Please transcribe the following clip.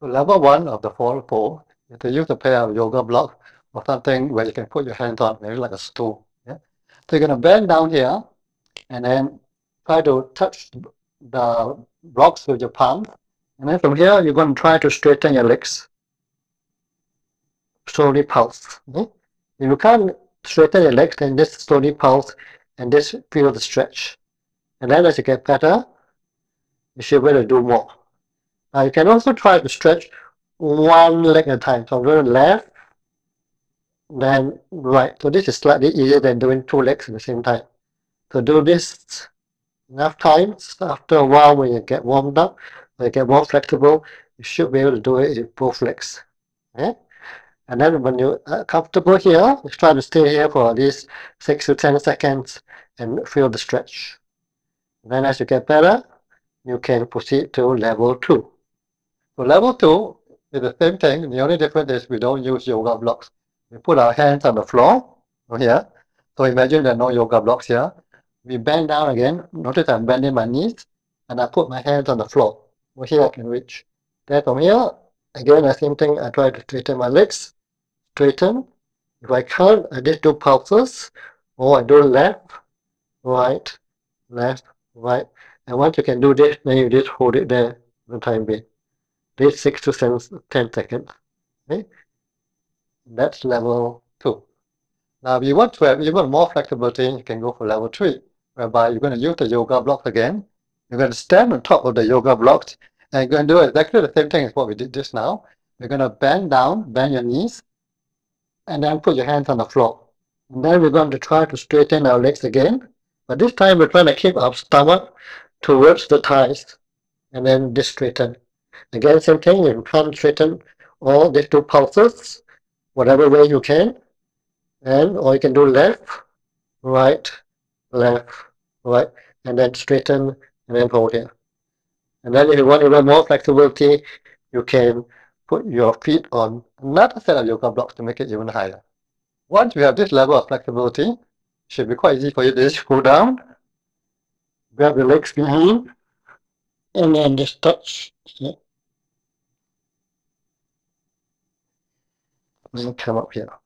So level one of the forward fold, you to use a pair of yoga block or something where you can put your hands on, maybe like a stool. Yeah? So you're going to bend down here and then try to touch the blocks with your palm. And then from here, you're going to try to straighten your legs. Slowly pulse. Okay? If you can't straighten your legs, then just slowly pulse and just feel the stretch. And then as you get better, you should be able to do more. Now you can also try to stretch one leg at a time. So I'm going left, then right. So this is slightly easier than doing two legs at the same time. So do this enough times. After a while, when you get warmed up, when you get more flexible, you should be able to do it with both legs. Okay? And then when you're comfortable here, try to stay here for at least 6 to 10 seconds and feel the stretch. And then as you get better, you can proceed to level 2. So level 2 is the same thing. The only difference is we don't use yoga blocks. We put our hands on the floor here. So imagine there are no yoga blocks here. We bend down again. Notice I'm bending my knees and I put my hands on the floor. Over here I can reach. Then from here, again the same thing. I try to straighten my legs. Straighten. If I can't, I just do pulses. Or I do left, right, left, right. And once you can do this, then you just hold it there for the time being. This 6 to 10 seconds. Okay? Eh? That's level 2. Now, if you want to have even more flexibility, you can go for level 3, whereby you're going to use the yoga blocks again. You're going to stand on top of the yoga blocks, and you're going to do exactly the same thing as what we did just now. You're going to bend down, bend your knees, and then put your hands on the floor. And then we're going to try to straighten our legs again. But this time we're trying to keep our stomach towards the thighs, and then just straighten. Again, same thing, you can straighten all these two pulses whatever way you can. And or you can do left, right, left, right, and then straighten and then hold here. And then if you want even more flexibility, you can put your feet on another set of yoga blocks to make it even higher. Once you have this level of flexibility, it should be quite easy for you to just go down, grab your legs behind, and then just touch. ခမ်းမဖြစ်တော့